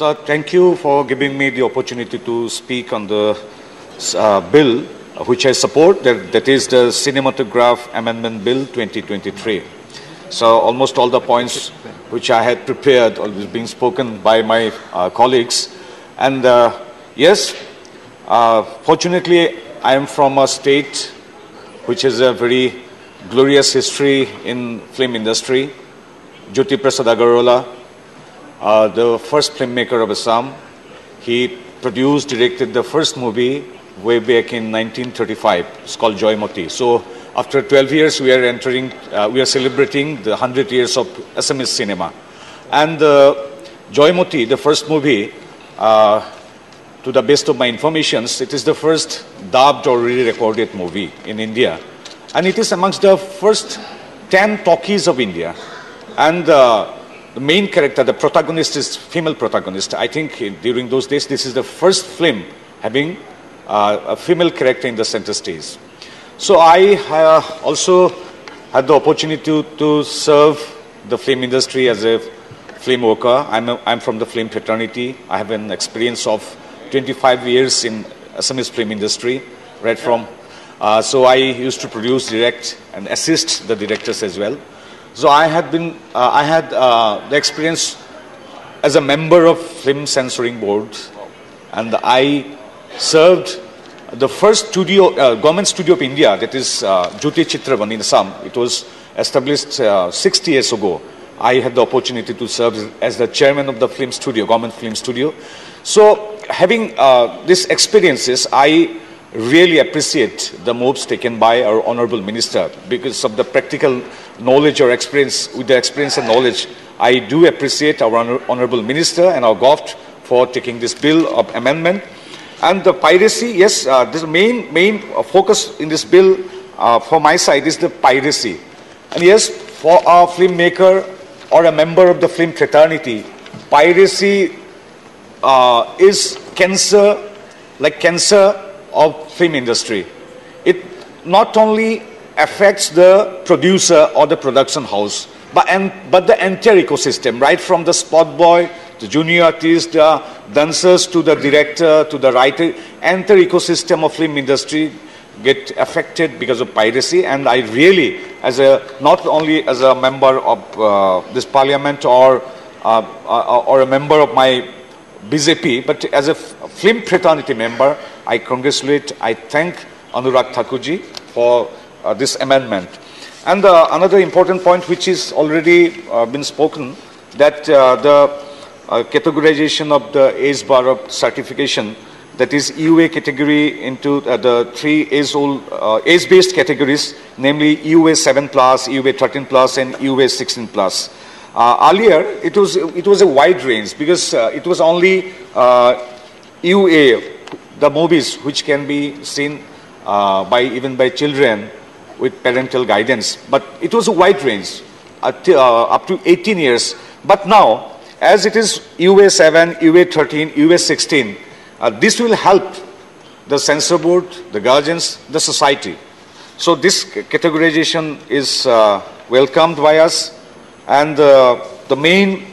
Sir, thank you for giving me the opportunity to speak on the uh, bill which I support, that, that is the Cinematograph Amendment Bill 2023. So almost all the points which I had prepared are being spoken by my uh, colleagues. And uh, yes, uh, fortunately, I am from a state which has a very glorious history in film industry. Jyoti Prasad Agarwala, uh, the first filmmaker of Assam, he produced, directed the first movie way back in 1935. It's called Joymoti. So after 12 years, we are entering, uh, we are celebrating the 100 years of Assamese cinema. And uh, Joymoti, the first movie, uh, to the best of my informations, it is the first dubbed or re-recorded movie in India. And it is amongst the first 10 talkies of India. And uh, the main character, the protagonist is female protagonist. I think during those days, this is the first film having uh, a female character in the center stage. So I uh, also had the opportunity to, to serve the film industry as a film worker. I'm, a, I'm from the film fraternity. I have an experience of 25 years in Assamese film industry, right from. Uh, so I used to produce, direct, and assist the directors as well. So I had been, uh, I had uh, the experience as a member of film censoring board, and I served the first studio, uh, government studio of India, that is uh, Jyoti Chitraban in Assam. It was established uh, 60 years ago. I had the opportunity to serve as the chairman of the film studio, government film studio. So having uh, these experiences, I really appreciate the moves taken by our honorable minister because of the practical knowledge or experience, with the experience and knowledge, I do appreciate our honor, honorable minister and our GOVT for taking this bill of amendment. And the piracy, yes, uh, main, main focus in this bill uh, for my side is the piracy. And yes, for a filmmaker or a member of the film fraternity, piracy uh, is cancer, like cancer of film industry. It not only affects the producer or the production house, but, and, but the entire ecosystem, right from the spot boy the junior artist, the dancers to the director to the writer, entire ecosystem of film industry get affected because of piracy. And I really, as a not only as a member of uh, this parliament or uh, uh, or a member of my BJP, but as a film fraternity member, I congratulate, I thank Anurag Thakurji for uh, this amendment. And uh, another important point which is already uh, been spoken, that the uh, categorization of the age bar of certification that is EUA category into uh, the three uh, age-based categories, namely EUA 7 plus, EUA 13 plus, and EUA 16 plus. Uh, earlier, it was, it was a wide range because uh, it was only uh, the movies which can be seen by even by children with parental guidance. But it was a wide range, up to 18 years. But now, as it is UA 7, UA 13, UA 16, uh, this will help the censor board, the guardians, the society. So this categorization is uh, welcomed by us. And uh, the main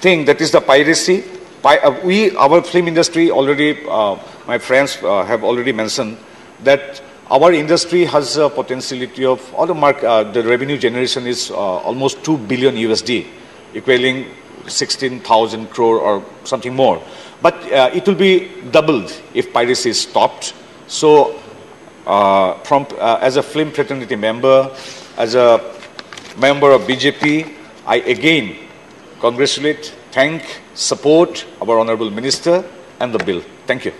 thing that is the piracy, uh, we, our film industry already, uh, my friends uh, have already mentioned that our industry has a potentiality of, all the, mark, the revenue generation is almost 2 billion USD, equaling 16,000 crore or something more. But uh, it will be doubled if piracy is stopped. So, uh, from, uh, as a film fraternity member, as a member of BJP, I again congratulate, thank, support our Honorable Minister and the bill. Thank you.